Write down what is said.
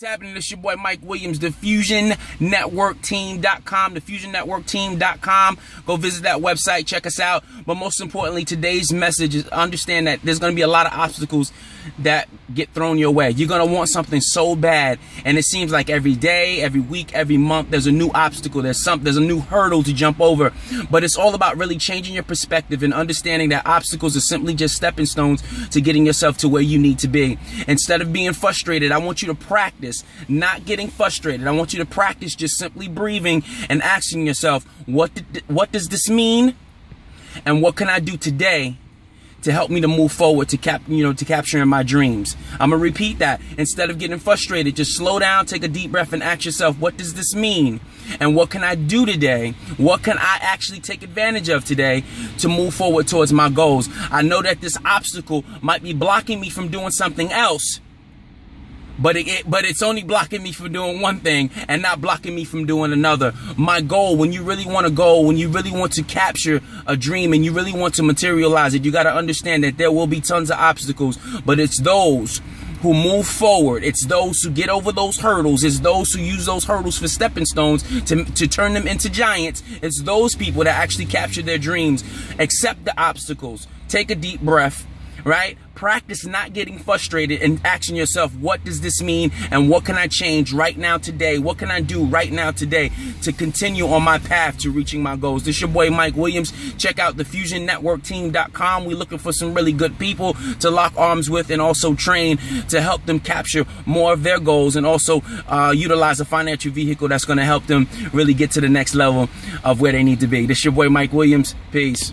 What's happening? This your boy Mike Williams, thefusionnetworkteam.com, thefusionnetworkteam.com. Go visit that website, check us out. But most importantly, today's message is understand that there's going to be a lot of obstacles that get thrown your way. You're going to want something so bad, and it seems like every day, every week, every month, there's a new obstacle. There's some, there's a new hurdle to jump over. But it's all about really changing your perspective and understanding that obstacles are simply just stepping stones to getting yourself to where you need to be. Instead of being frustrated, I want you to practice practice not getting frustrated. I want you to practice just simply breathing and asking yourself, what did, what does this mean? And what can I do today to help me to move forward to cap you know to capturing my dreams. I'm gonna repeat that. Instead of getting frustrated, just slow down, take a deep breath and ask yourself, what does this mean? And what can I do today? What can I actually take advantage of today to move forward towards my goals? I know that this obstacle might be blocking me from doing something else but it, it, but it's only blocking me from doing one thing and not blocking me from doing another. My goal, when you really want to go, when you really want to capture a dream and you really want to materialize it, you got to understand that there will be tons of obstacles, but it's those who move forward. It's those who get over those hurdles. It's those who use those hurdles for stepping stones to, to turn them into giants. It's those people that actually capture their dreams. Accept the obstacles. Take a deep breath right? Practice not getting frustrated and asking yourself, what does this mean? And what can I change right now today? What can I do right now today to continue on my path to reaching my goals? This your boy, Mike Williams. Check out thefusionnetworkteam.com. We're looking for some really good people to lock arms with and also train to help them capture more of their goals and also uh, utilize a financial vehicle that's going to help them really get to the next level of where they need to be. This your boy, Mike Williams. Peace.